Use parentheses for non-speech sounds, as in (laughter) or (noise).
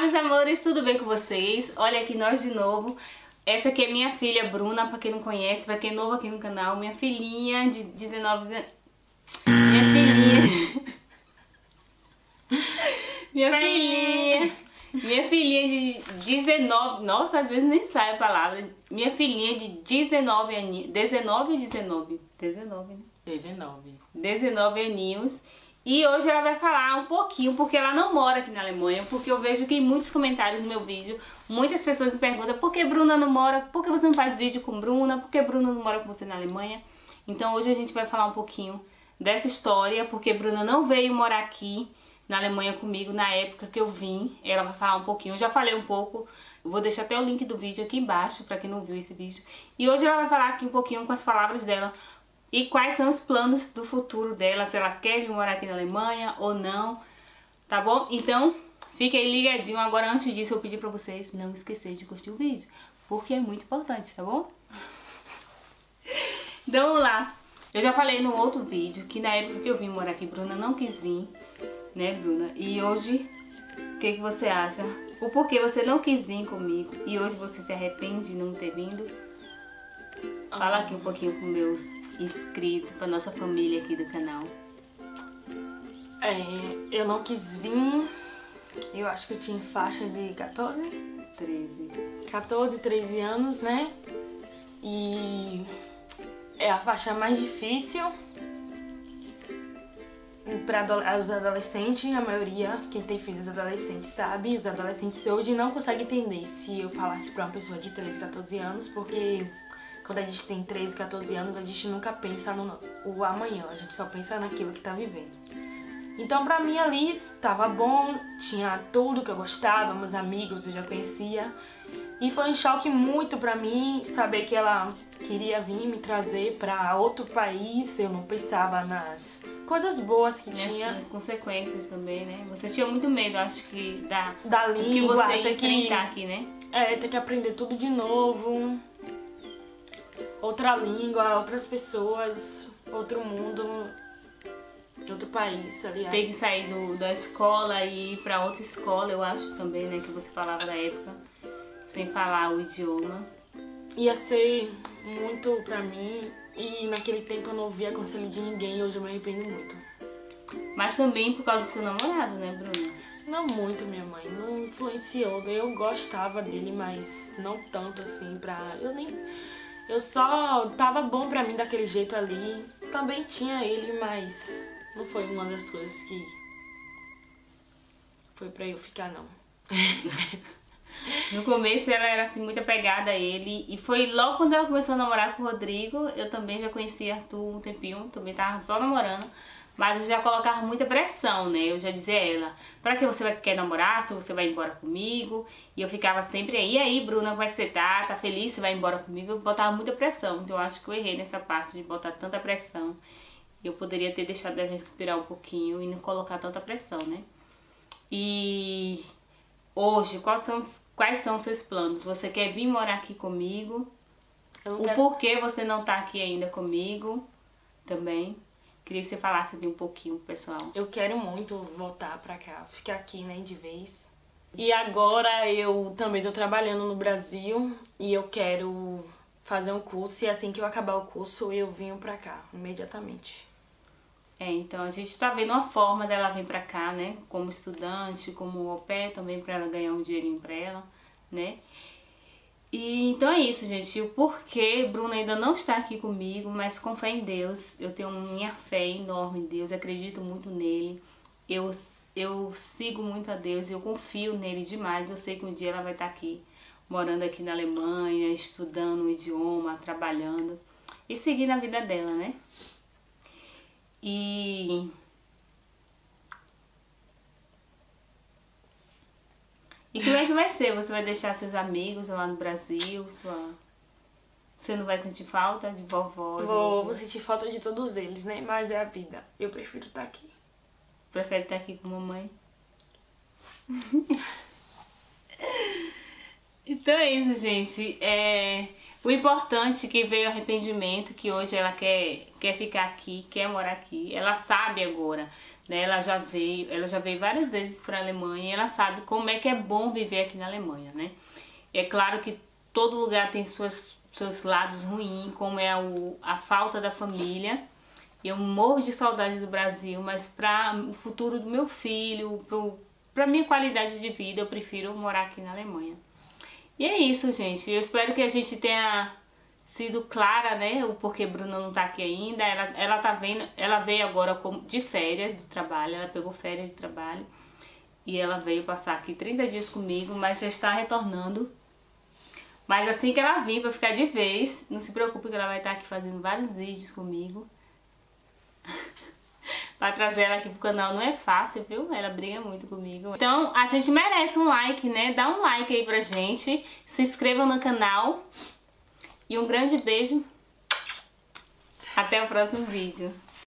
Olá, meus amores, tudo bem com vocês? Olha aqui nós de novo. Essa aqui é minha filha Bruna, pra quem não conhece, pra quem é novo aqui no canal. Minha filhinha de 19... Minha filhinha... (laughs) minha filhinha... Minha filhinha de 19... Nossa, às vezes nem sai a palavra. Minha filhinha de 19 aninhos... 19 ou 19? 19, né? 19. 19 aninhos. E hoje ela vai falar um pouquinho, porque ela não mora aqui na Alemanha, porque eu vejo que em muitos comentários no meu vídeo, muitas pessoas me perguntam por que Bruna não mora, por que você não faz vídeo com Bruna, por que Bruna não mora com você na Alemanha. Então hoje a gente vai falar um pouquinho dessa história, porque Bruna não veio morar aqui na Alemanha comigo na época que eu vim. Ela vai falar um pouquinho, eu já falei um pouco, eu vou deixar até o link do vídeo aqui embaixo, pra quem não viu esse vídeo. E hoje ela vai falar aqui um pouquinho com as palavras dela, e quais são os planos do futuro dela, se ela quer vir morar aqui na Alemanha ou não, tá bom? Então, fique aí ligadinho. Agora, antes disso, eu pedi pra vocês não esquecer de curtir o vídeo, porque é muito importante, tá bom? (laughs) Então, vamos lá. Eu já falei no outro vídeo que na época que eu vim morar aqui, Bruna não quis vir, né, Bruna? E hoje, o que, que você acha? O porquê você não quis vir comigo e hoje você se arrepende de não ter vindo? Fala aqui um pouquinho com meus inscrito para nossa família aqui do canal? É, eu não quis vir, eu acho que eu tinha faixa de 14? 13. 14, 13 anos, né? E é a faixa mais difícil para os adolescentes, a maioria, quem tem filhos adolescentes sabe, os adolescentes hoje não conseguem entender se eu falasse para uma pessoa de 13, 14 anos, porque quando a gente tem 13, 14 anos, a gente nunca pensa no o amanhã, a gente só pensa naquilo que tá vivendo. Então pra mim ali tava bom, tinha tudo que eu gostava, meus amigos eu já conhecia. E foi um choque muito pra mim saber que ela queria vir me trazer pra outro país. Eu não pensava nas coisas boas que tinha. As consequências também, né? Você tinha muito medo, acho que, da, da língua, que você enfrentar que, aqui, né? É, ter que aprender tudo de novo outra língua, outras pessoas, outro mundo, outro país, aliás. Tem que sair do, da escola e ir pra outra escola, eu acho também, né, que você falava da época, sem falar o idioma. Ia ser muito pra mim e naquele tempo eu não ouvia conselho de ninguém hoje eu me arrependo muito. Mas também por causa do seu namorado, né, Bruna? Não muito, minha mãe. Não influenciou. Eu gostava dele, mas não tanto assim pra... Eu nem... Eu só tava bom pra mim daquele jeito ali. Também tinha ele, mas não foi uma das coisas que foi pra eu ficar, não. (laughs) no começo ela era assim muito apegada a ele e foi logo quando ela começou a namorar com o Rodrigo, eu também já conhecia Arthur um tempinho, também tava só namorando. Mas eu já colocava muita pressão, né? Eu já dizia a ela, pra que você vai, quer namorar, se você vai embora comigo? E eu ficava sempre aí, e aí, Bruna, como é que você tá? Tá feliz? Você vai embora comigo? Eu botava muita pressão, então eu acho que eu errei nessa parte de botar tanta pressão. Eu poderia ter deixado ela respirar um pouquinho e não colocar tanta pressão, né? E hoje, quais são, quais são os seus planos? Você quer vir morar aqui comigo? O quero... porquê você não tá aqui ainda comigo também? Queria que você falasse aqui um pouquinho, pessoal. Eu quero muito voltar pra cá, ficar aqui, né, de vez. E agora eu também tô trabalhando no Brasil e eu quero fazer um curso e assim que eu acabar o curso eu venho pra cá, imediatamente. É, então a gente tá vendo uma forma dela vir pra cá, né, como estudante, como au pair, também pra ela ganhar um dinheirinho pra ela, né. E então é isso, gente. O porquê Bruno ainda não está aqui comigo, mas com fé em Deus. Eu tenho minha fé enorme em Deus, acredito muito nele. Eu, eu sigo muito a Deus, eu confio nele demais. Eu sei que um dia ela vai estar aqui, morando aqui na Alemanha, estudando o idioma, trabalhando e seguindo a vida dela, né? E E como é que vai ser? Você vai deixar seus amigos lá no Brasil? Sua... Você não vai sentir falta de vovó? De vou, vou sentir falta de todos eles, né? Mas é a vida. Eu prefiro estar aqui. Prefere estar aqui com mamãe? (laughs) então é isso, gente. É... O importante é que veio o arrependimento, que hoje ela quer, quer ficar aqui, quer morar aqui. Ela sabe agora né? Ela já veio, ela já veio várias vezes para a Alemanha e ela sabe como é que é bom viver aqui na Alemanha, né? É claro que todo lugar tem suas, seus lados ruins, como é o, a falta da família. Eu morro de saudade do Brasil, mas para o futuro do meu filho, para minha qualidade de vida, eu prefiro morar aqui na Alemanha. E é isso, gente. Eu espero que a gente tenha sido clara, né, o porquê Bruna não tá aqui ainda. Ela, ela tá vendo, ela veio agora de férias de trabalho, ela pegou férias de trabalho. E ela veio passar aqui 30 dias comigo, mas já está retornando. Mas assim que ela vir, vai ficar de vez, não se preocupe que ela vai estar aqui fazendo vários vídeos comigo. (laughs) pra trazer ela aqui pro canal não é fácil, viu? Ela briga muito comigo. Então, a gente merece um like, né? Dá um like aí pra gente. Se inscreva no canal. E um grande beijo. Até o próximo vídeo.